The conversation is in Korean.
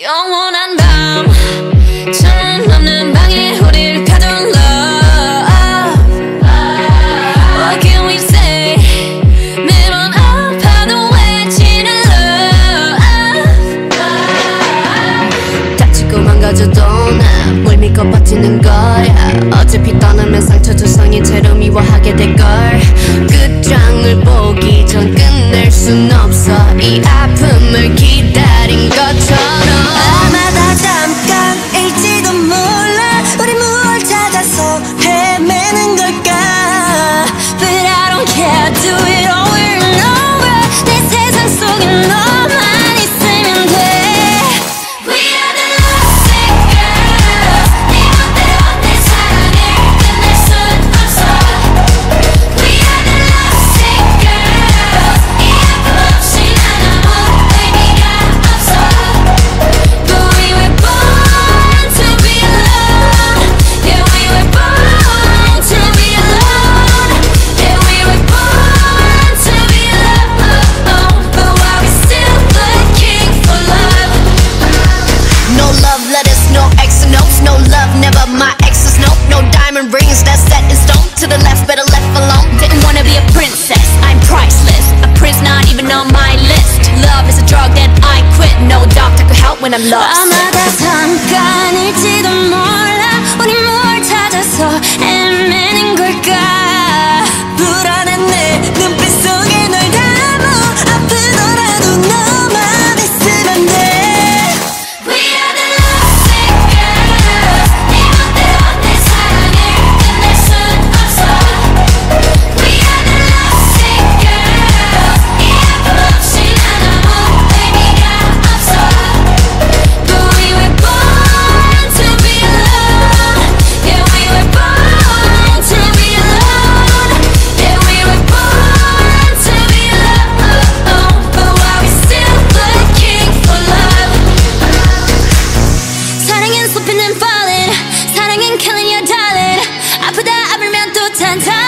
영원한 밤 천은 넘는 방에 우릴 가둔 love What can we say? 매번 아파도 외치는 love. 다치고 망가져도 나뭘 믿고 버티는 거야. 어차피 떠나면 상처 조성이 채로 미워하게 될걸. on my list. Love is a drug that I quit. No doctor could help when I'm lost. 아마 다 잠깐이 and falling. 사랑은 killing your darling 아프다 아프면 또 탄탄